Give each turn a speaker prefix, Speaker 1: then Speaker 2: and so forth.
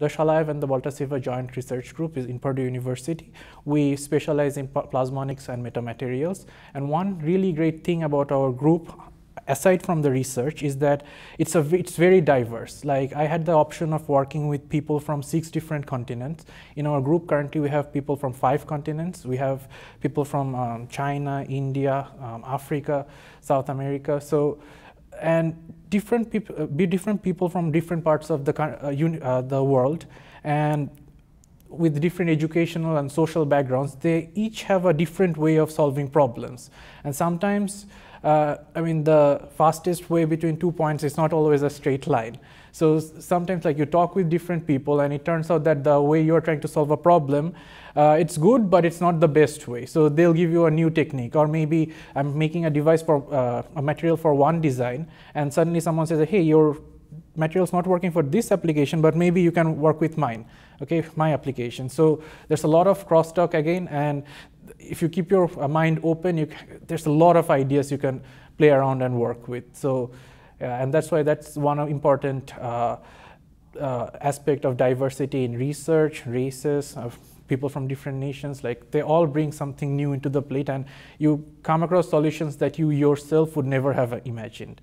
Speaker 1: The Shalaev and the Boltasseva Joint Research Group is in Purdue University. We specialize in plasmonics and metamaterials. And one really great thing about our group, aside from the research, is that it's, a, it's very diverse. Like I had the option of working with people from six different continents. In our group currently we have people from five continents. We have people from um, China, India, um, Africa, South America. So and different people, uh, be different people from different parts of the, uh, uh, the world, and with different educational and social backgrounds, they each have a different way of solving problems. And sometimes, uh, I mean, the fastest way between two points is not always a straight line. So sometimes like you talk with different people and it turns out that the way you're trying to solve a problem, uh, it's good, but it's not the best way. So they'll give you a new technique or maybe I'm making a device for uh, a material for one design and suddenly someone says, hey, your material's not working for this application, but maybe you can work with mine, okay, my application. So there's a lot of crosstalk again, and if you keep your uh, mind open, you, there's a lot of ideas you can play around and work with. So uh, and that's why that's one important uh, uh, aspect of diversity in research, races, of people from different nations, like they all bring something new into the plate and you come across solutions that you yourself would never have imagined.